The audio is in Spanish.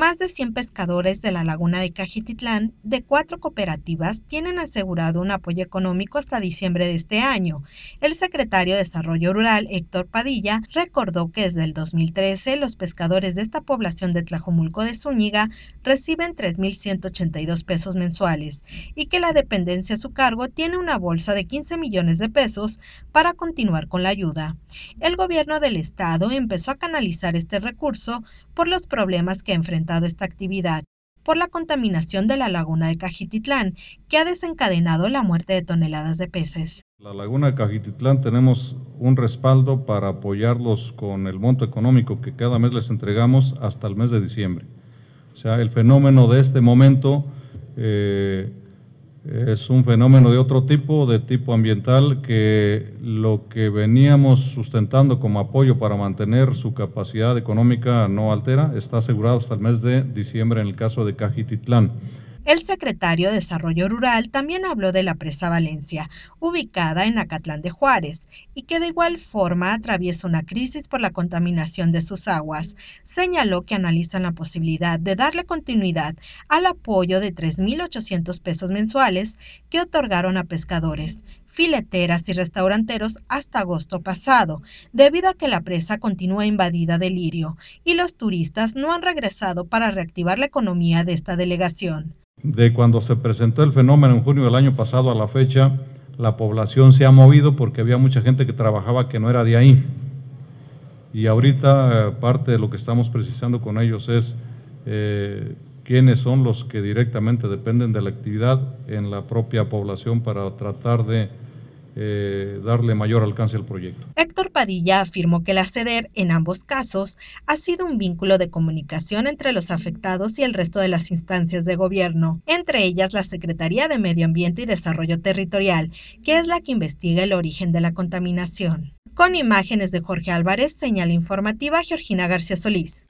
Más de 100 pescadores de la laguna de Cajititlán, de cuatro cooperativas, tienen asegurado un apoyo económico hasta diciembre de este año. El secretario de Desarrollo Rural, Héctor Padilla, recordó que desde el 2013 los pescadores de esta población de Tlajomulco de Zúñiga reciben 3.182 pesos mensuales y que la dependencia a su cargo tiene una bolsa de 15 millones de pesos para continuar con la ayuda. El gobierno del estado empezó a canalizar este recurso por los problemas que enfrenta esta actividad por la contaminación de la laguna de Cajititlán, que ha desencadenado la muerte de toneladas de peces. La laguna de Cajititlán tenemos un respaldo para apoyarlos con el monto económico que cada mes les entregamos hasta el mes de diciembre. O sea, el fenómeno de este momento eh, es un fenómeno de otro tipo, de tipo ambiental, que lo que veníamos sustentando como apoyo para mantener su capacidad económica no altera, está asegurado hasta el mes de diciembre en el caso de Cajititlán. El secretario de Desarrollo Rural también habló de la presa Valencia, ubicada en Acatlán de Juárez, y que de igual forma atraviesa una crisis por la contaminación de sus aguas. Señaló que analizan la posibilidad de darle continuidad al apoyo de 3.800 pesos mensuales que otorgaron a pescadores, fileteras y restauranteros hasta agosto pasado, debido a que la presa continúa invadida de lirio y los turistas no han regresado para reactivar la economía de esta delegación. De cuando se presentó el fenómeno en junio del año pasado a la fecha, la población se ha movido porque había mucha gente que trabajaba que no era de ahí. Y ahorita eh, parte de lo que estamos precisando con ellos es eh, quiénes son los que directamente dependen de la actividad en la propia población para tratar de eh, darle mayor alcance al proyecto. Padilla afirmó que la CEDER en ambos casos ha sido un vínculo de comunicación entre los afectados y el resto de las instancias de gobierno, entre ellas la Secretaría de Medio Ambiente y Desarrollo Territorial, que es la que investiga el origen de la contaminación. Con imágenes de Jorge Álvarez, señal informativa Georgina García Solís.